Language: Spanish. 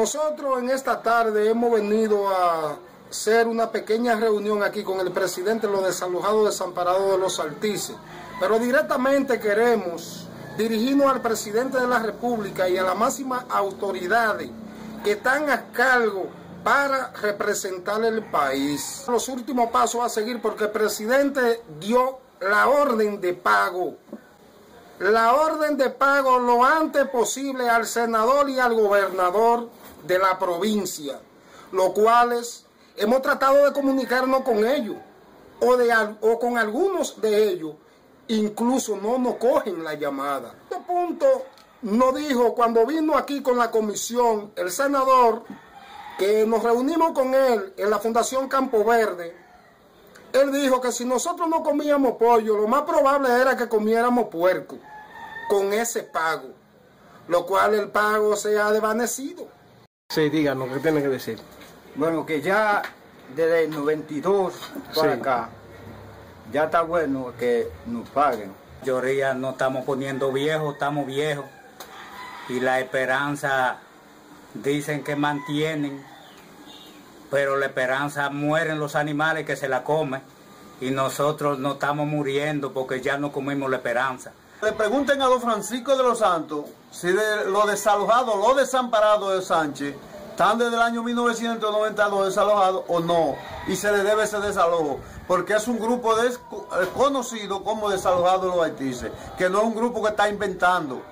Nosotros en esta tarde hemos venido a hacer una pequeña reunión aquí con el presidente de los desalojados desamparados de los Altices, pero directamente queremos dirigirnos al presidente de la República y a las máximas autoridades que están a cargo para representar el país. Los últimos pasos a seguir porque el presidente dio la orden de pago. La orden de pago lo antes posible al senador y al gobernador de la provincia, los cuales hemos tratado de comunicarnos con ellos o, de, o con algunos de ellos, incluso no nos cogen la llamada. Este punto nos dijo cuando vino aquí con la comisión el senador que nos reunimos con él en la Fundación Campo Verde, él dijo que si nosotros no comíamos pollo, lo más probable era que comiéramos puerco con ese pago, lo cual el pago se ha desvanecido. Sí, díganos, ¿qué tiene que decir? Bueno, que ya desde el 92 para Sí. acá, ya está bueno que nos paguen. mayoría no estamos poniendo viejos, estamos viejos. Y la esperanza dicen que mantienen, pero la esperanza mueren los animales que se la comen y nosotros no estamos muriendo porque ya no comimos la esperanza. Le pregunten a don Francisco de los Santos si de los desalojados, los desamparados de Sánchez, están desde el año 1992 desalojados o no, y se le debe ese desalojo, porque es un grupo desconocido como desalojados los haitises, que no es un grupo que está inventando.